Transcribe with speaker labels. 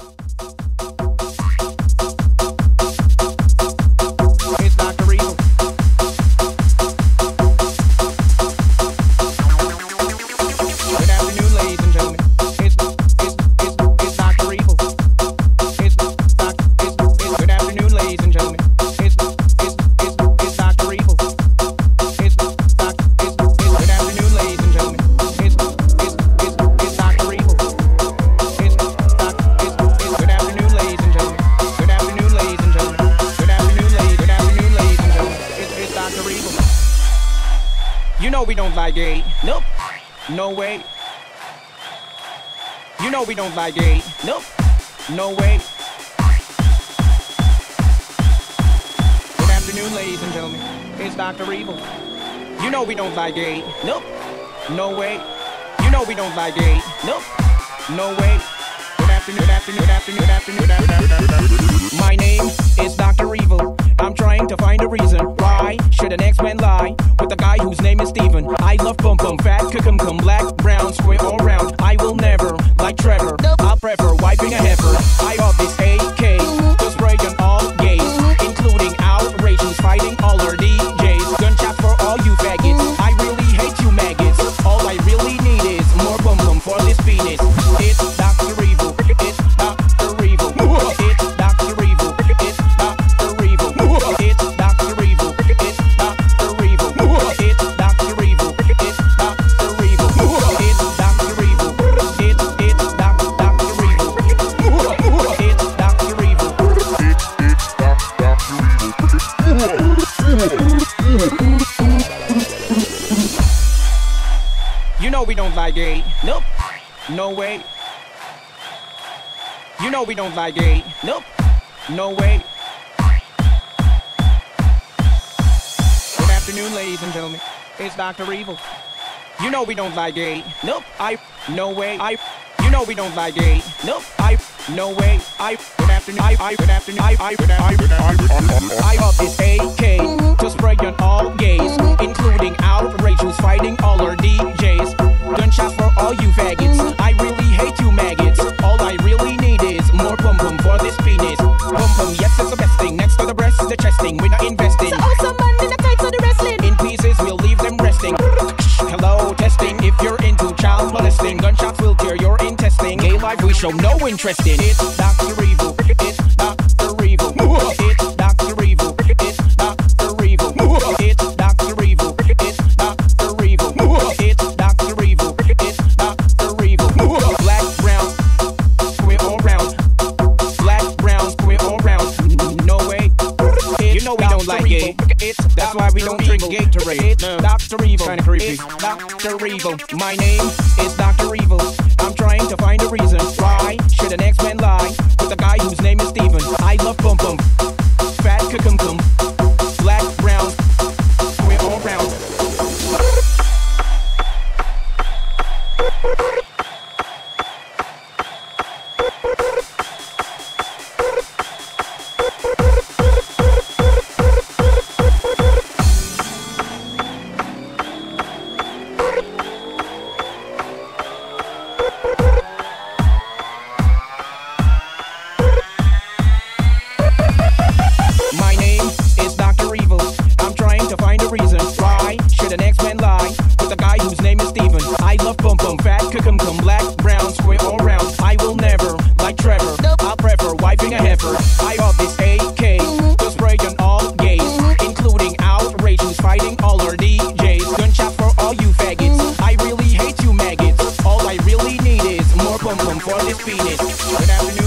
Speaker 1: up, up, up. Know we don't like gay. Nope. No way. You know we don't like gay. Nope. No way. Good afternoon, ladies and gentlemen. It's Dr. Evil. You know we don't like gay. Nope. No way. You know we don't like gay. Nope. No way. Good afternoon, good afternoon, good afternoon, good afternoon, good afternoon, afternoon. My name is Dr. Evil. I'm trying to find a reason why should an X-Men lie with a guy whose name is Steven. I love bum bum, fat cucum come black, brown, square all round. I will never like Trevor. I'll prefer wiping a heifer. Like. Nope. No way. You know we don't like gay. Nope. No way. Good afternoon, ladies and gentlemen. It's Dr. Evil. You know we don't like gay. Nope. I. No way. I. You know we don't like gay. Nope. I. No way. I. Good afternoon. I. I. Good afternoon. I. I. Good afternoon. I love this AK to spray on all gays, resting. Hello, testing. If you're into child molesting, gunshots will tear your intestine. Gay life, we show no interest in. It's Dr. Evil. Don't like gay. It's that's why we don't drink Gatorade. Dr. Evil. Kinda creepy. Dr. Evil. My name is Dr. prefer a heifer. I love this AK to spray on all gays, including outrage who's fighting all our DJs. Gunshot for all you faggots. I really hate you maggots. All I really need is more pum pum for this penis.